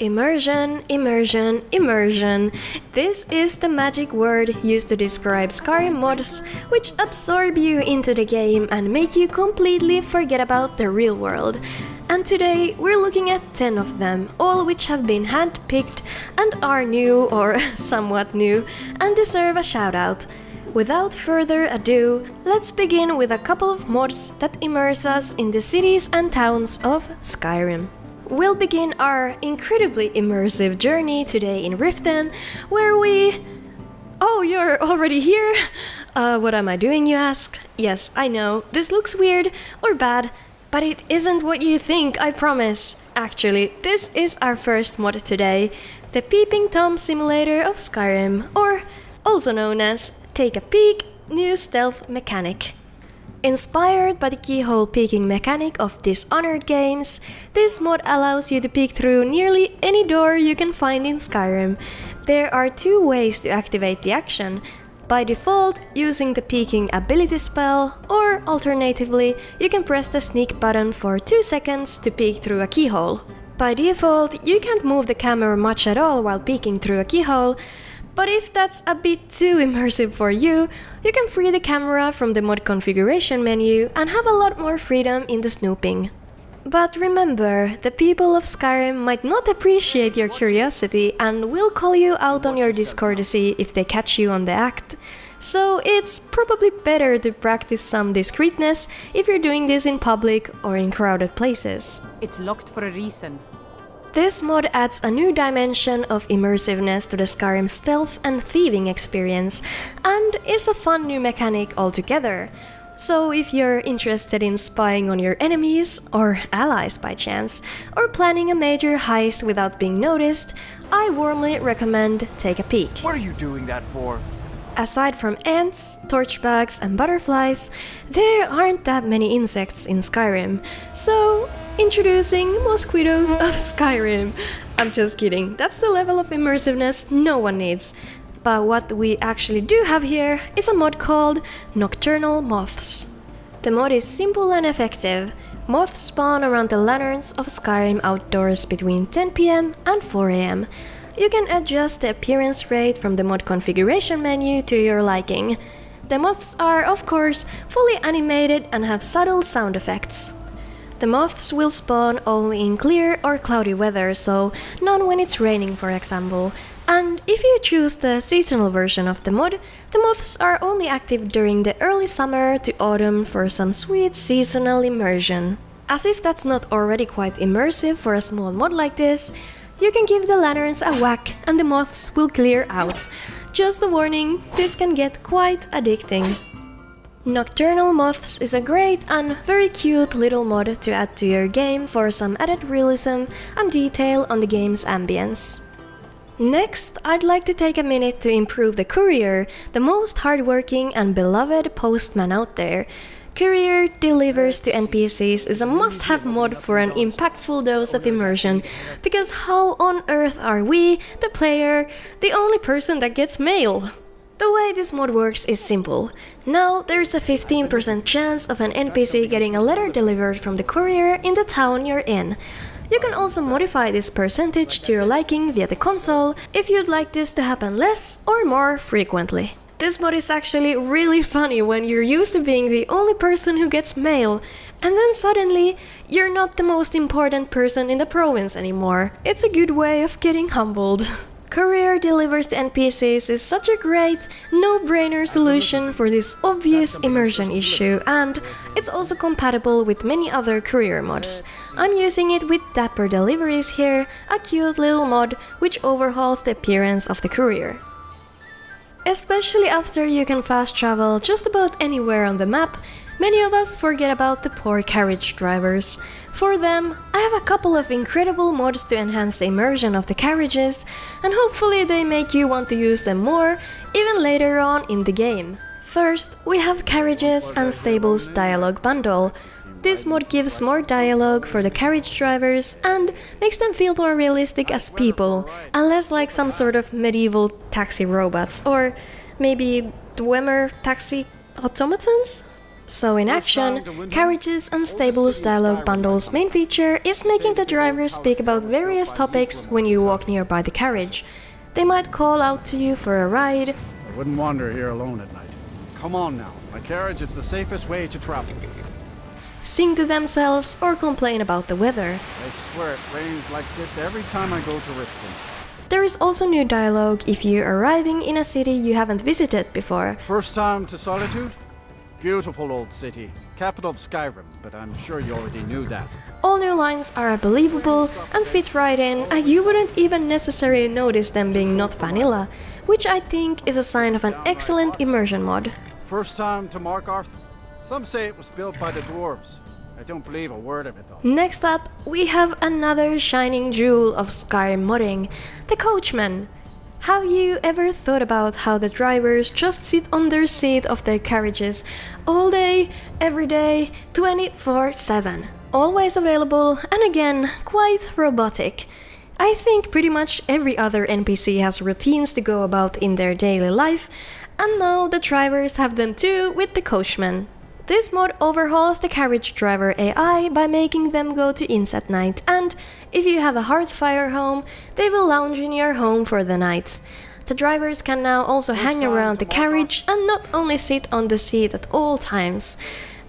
Immersion, immersion, immersion. This is the magic word used to describe Skyrim mods, which absorb you into the game and make you completely forget about the real world. And today we're looking at 10 of them, all which have been handpicked and are new or somewhat new and deserve a shout out. Without further ado, let's begin with a couple of mods that immerse us in the cities and towns of Skyrim. We'll begin our incredibly immersive journey today in Riften, where we. Oh, you're already here? Uh, what am I doing, you ask? Yes, I know, this looks weird or bad, but it isn't what you think, I promise. Actually, this is our first mod today the Peeping Tom Simulator of Skyrim, or also known as Take a Peek New Stealth Mechanic. Inspired by the keyhole peeking mechanic of Dishonored games, this mod allows you to peek through nearly any door you can find in Skyrim. There are two ways to activate the action. By default, using the peeking ability spell, or alternatively, you can press the sneak button for 2 seconds to peek through a keyhole. By default, you can't move the camera much at all while peeking through a keyhole, but if that's a bit too immersive for you, you can free the camera from the mod configuration menu and have a lot more freedom in the snooping. But remember, the people of Skyrim might not appreciate your curiosity and will call you out on your discourtesy if they catch you on the act. So it's probably better to practice some discreetness if you're doing this in public or in crowded places. It's locked for a reason. This mod adds a new dimension of immersiveness to the Skyrim stealth and thieving experience, and is a fun new mechanic altogether. So if you're interested in spying on your enemies, or allies by chance, or planning a major heist without being noticed, I warmly recommend take a peek. What are you doing that for? Aside from ants, torchbugs, and butterflies, there aren't that many insects in Skyrim. So, introducing mosquitoes of Skyrim. I'm just kidding, that's the level of immersiveness no one needs. But what we actually do have here is a mod called Nocturnal Moths. The mod is simple and effective. Moths spawn around the lanterns of Skyrim outdoors between 10pm and 4am. You can adjust the appearance rate from the mod configuration menu to your liking. The moths are, of course, fully animated and have subtle sound effects. The moths will spawn only in clear or cloudy weather, so none when it's raining, for example. And if you choose the seasonal version of the mod, the moths are only active during the early summer to autumn for some sweet seasonal immersion. As if that's not already quite immersive for a small mod like this, you can give the lanterns a whack and the moths will clear out. Just a warning, this can get quite addicting. Nocturnal Moths is a great and very cute little mod to add to your game for some added realism and detail on the game's ambience. Next, I'd like to take a minute to improve the Courier, the most hardworking and beloved postman out there. Courier delivers to NPCs is a must-have mod for an impactful dose of immersion, because how on earth are we, the player, the only person that gets mail? The way this mod works is simple. Now there's a 15% chance of an NPC getting a letter delivered from the courier in the town you're in. You can also modify this percentage to your liking via the console if you'd like this to happen less or more frequently. This mod is actually really funny when you're used to being the only person who gets mail, and then suddenly you're not the most important person in the province anymore. It's a good way of getting humbled. Courier delivers NPCs is such a great, no-brainer solution for this obvious immersion issue, and it's also compatible with many other courier mods. I'm using it with Dapper Deliveries here, a cute little mod which overhauls the appearance of the courier. Especially after you can fast travel just about anywhere on the map, many of us forget about the poor carriage drivers. For them, I have a couple of incredible mods to enhance the immersion of the carriages, and hopefully they make you want to use them more, even later on in the game. First, we have Carriages and Stables Dialogue Bundle. This mod gives more dialogue for the carriage drivers and makes them feel more realistic as people, and less like some sort of medieval taxi robots, or maybe Dwemer taxi automatons? So in action, Carriages and Stables Dialogue Bundle's main feature is making the driver speak about various topics when you walk nearby the carriage. They might call out to you for a ride. I wouldn't wander here alone at night. Come on now, my carriage is the safest way to travel. Sing to themselves or complain about the weather. I swear it rains like this every time I go to Riften. There is also new dialogue if you're arriving in a city you haven't visited before. First time to Solitude? Beautiful old city, capital of Skyrim, but I'm sure you already knew that. All new lines are believable and fit right in, and you wouldn't even necessarily notice them being not vanilla, which I think is a sign of an excellent immersion mod. First time to Markarth? Some say it was built by the dwarves. I don't believe a word of it though. Next up, we have another shining jewel of Skyrim modding, the Coachmen. Have you ever thought about how the drivers just sit on their seat of their carriages all day, every day, 24 7? Always available and again, quite robotic. I think pretty much every other NPC has routines to go about in their daily life, and now the drivers have them too with the Coachmen. This mod overhauls the carriage driver AI by making them go to inns at night and, if you have a Hearthfire home, they will lounge in your home for the night. The drivers can now also hang around the carriage and not only sit on the seat at all times.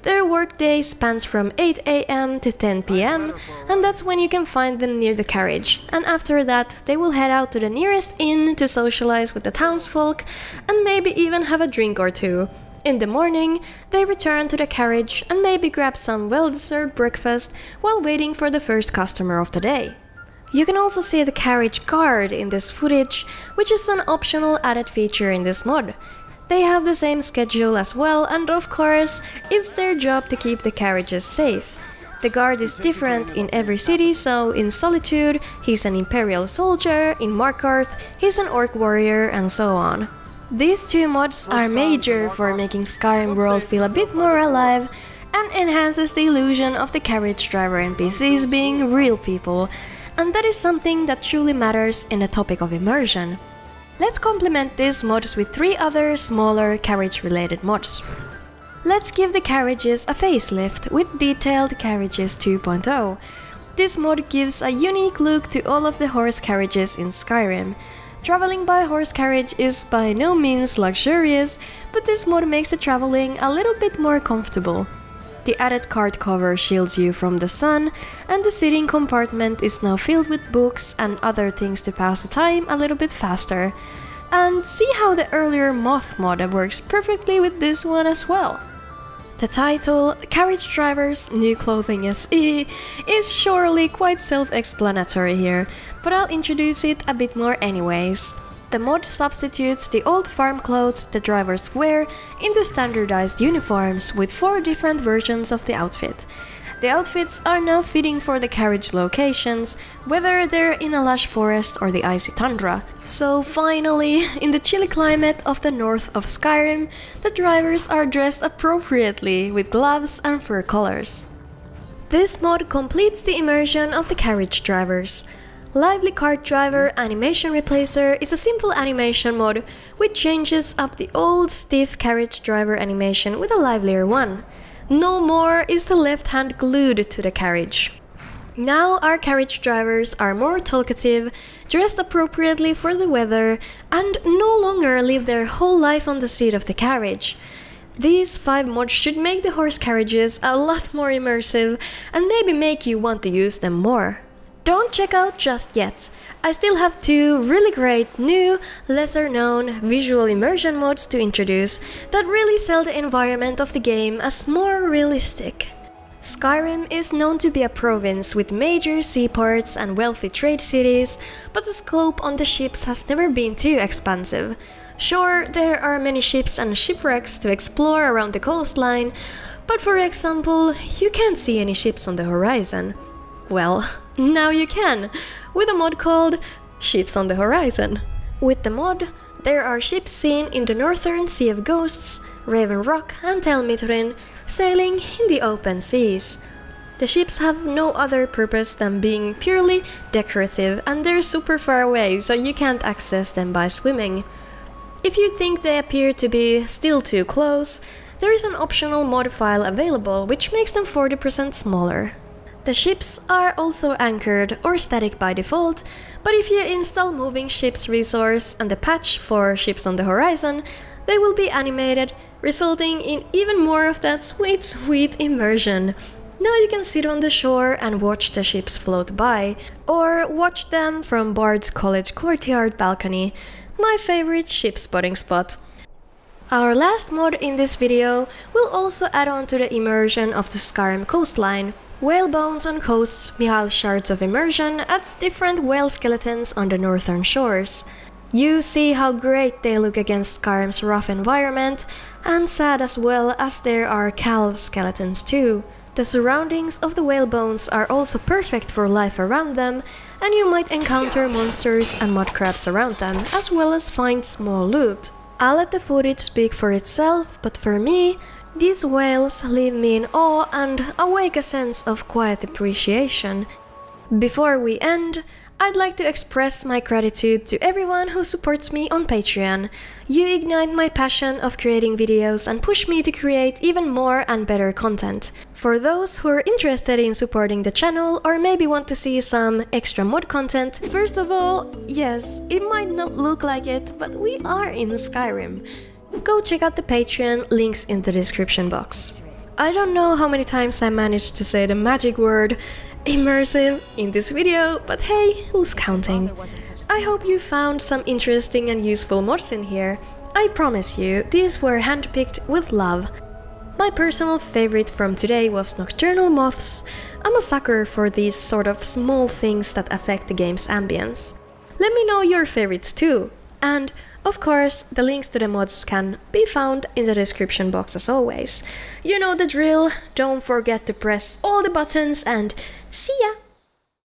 Their workday spans from 8 am to 10 pm, and that's when you can find them near the carriage. And after that, they will head out to the nearest inn to socialize with the townsfolk and maybe even have a drink or two. In the morning, they return to the carriage and maybe grab some well deserved breakfast while waiting for the first customer of the day. You can also see the carriage guard in this footage, which is an optional added feature in this mod. They have the same schedule as well, and of course, it's their job to keep the carriages safe. The guard is different in every city, so in Solitude, he's an Imperial soldier, in Markarth, he's an Orc warrior, and so on. These two mods are major for making Skyrim world feel a bit more alive and enhances the illusion of the carriage driver NPCs being real people, and that is something that truly matters in the topic of immersion. Let's complement these mods with three other smaller carriage related mods. Let's give the carriages a facelift with Detailed Carriages 2.0. This mod gives a unique look to all of the horse carriages in Skyrim, Traveling by horse carriage is by no means luxurious, but this mod makes the traveling a little bit more comfortable. The added card cover shields you from the sun, and the sitting compartment is now filled with books and other things to pass the time a little bit faster. And see how the earlier Moth mod works perfectly with this one as well. The title, Carriage Driver's New Clothing SE, is surely quite self-explanatory here, but I'll introduce it a bit more anyways. The mod substitutes the old farm clothes the drivers wear into standardized uniforms with four different versions of the outfit. The outfits are now fitting for the carriage locations, whether they're in a lush forest or the icy tundra. So finally, in the chilly climate of the north of Skyrim, the drivers are dressed appropriately with gloves and fur collars. This mod completes the immersion of the carriage drivers. Lively Cart Driver Animation Replacer is a simple animation mod which changes up the old stiff carriage driver animation with a livelier one. No more is the left hand glued to the carriage. Now our carriage drivers are more talkative, dressed appropriately for the weather, and no longer live their whole life on the seat of the carriage. These 5 mods should make the horse carriages a lot more immersive and maybe make you want to use them more. Don't check out just yet. I still have two really great new, lesser known visual immersion modes to introduce that really sell the environment of the game as more realistic. Skyrim is known to be a province with major seaports and wealthy trade cities, but the scope on the ships has never been too expansive. Sure, there are many ships and shipwrecks to explore around the coastline, but for example, you can't see any ships on the horizon. Well, now you can, with a mod called Ships on the Horizon. With the mod, there are ships seen in the northern Sea of Ghosts, Raven Rock and Tel Mithryn, sailing in the open seas. The ships have no other purpose than being purely decorative and they're super far away so you can't access them by swimming. If you think they appear to be still too close, there is an optional mod file available which makes them 40% smaller. The ships are also anchored or static by default, but if you install moving ships resource and the patch for ships on the horizon, they will be animated, resulting in even more of that sweet sweet immersion. Now you can sit on the shore and watch the ships float by, or watch them from Bard's College courtyard balcony, my favorite ship spotting spot. Our last mod in this video will also add on to the immersion of the Skyrim coastline, Whale bones on coasts, Mihail shards of immersion adds different whale skeletons on the northern shores. You see how great they look against Skyrim's rough environment, and sad as well as there are calv skeletons too. The surroundings of the whale bones are also perfect for life around them, and you might encounter monsters and mud crabs around them, as well as find small loot. I'll let the footage speak for itself, but for me, these whales leave me in awe and awake a sense of quiet appreciation. Before we end, I'd like to express my gratitude to everyone who supports me on Patreon. You ignite my passion of creating videos and push me to create even more and better content. For those who are interested in supporting the channel or maybe want to see some extra mod content, first of all, yes, it might not look like it, but we are in Skyrim. Go check out the Patreon, links in the description box. I don't know how many times I managed to say the magic word immersive in this video, but hey, who's counting? I hope you found some interesting and useful mods in here. I promise you, these were handpicked with love. My personal favorite from today was Nocturnal Moths. I'm a sucker for these sort of small things that affect the game's ambience. Let me know your favorites too. And of course, the links to the mods can be found in the description box as always. You know the drill, don't forget to press all the buttons and see ya!